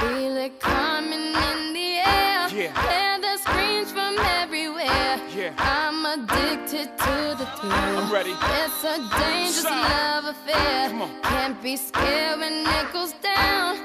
Feel it coming in the air. Yeah. Hear the screams from everywhere. Yeah. I'm addicted to the thrill. I'm ready. It's a dangerous Son. love affair. Come on. Can't be scared when it goes down.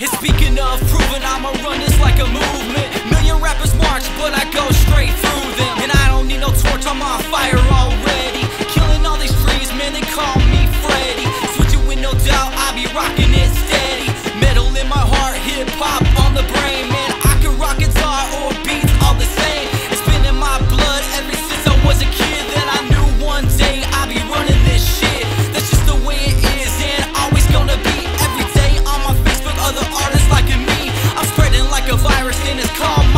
And speaking of proving, I'ma run this like a movement. Million rappers march, but I go straight virus, and it's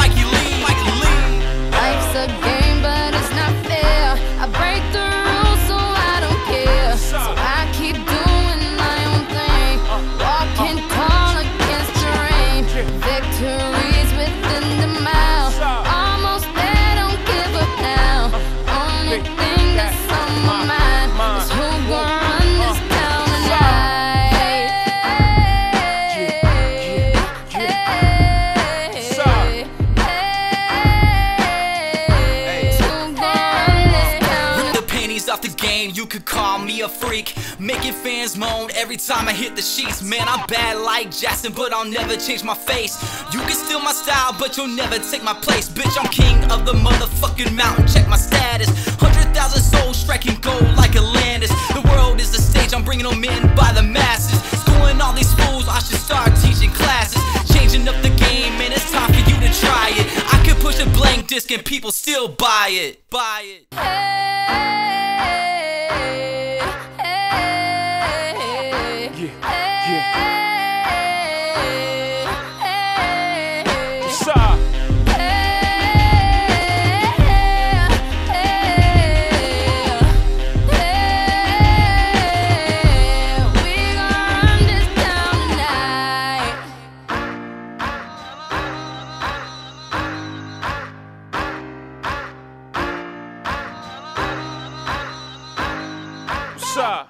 game, you could call me a freak. Making fans moan every time I hit the sheets. Man, I'm bad like Jackson, but I'll never change my face. You can steal my style, but you'll never take my place. Bitch, I'm king of the motherfucking mountain. Check my status. 100,000 souls striking gold like Atlantis. The world is the stage, I'm bringing them in by the masses. Schooling all these fools, I should start teaching classes. Changing up the game, man, it's time for you to try it. I could push a blank disc and people still buy it. Buy it. Hey, Sir.